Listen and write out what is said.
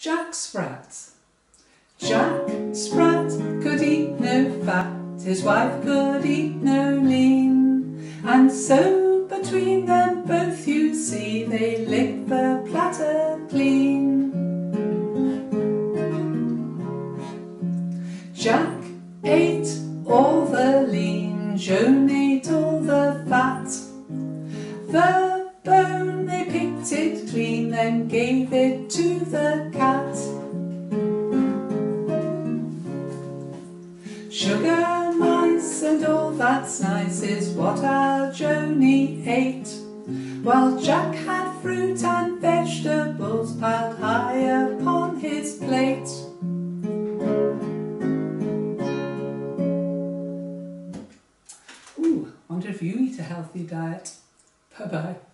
Jack Sprat. Jack Sprat could eat no fat, his wife could eat no lean, and so between them both you see they lick the platter clean. Jack ate all the lean, Joan ate all the fat. The then gave it to the cat. Sugar mice and all that's nice is what our Joanie ate, while Jack had fruit and vegetables piled high upon his plate. Ooh, wonder if you eat a healthy diet. Bye bye.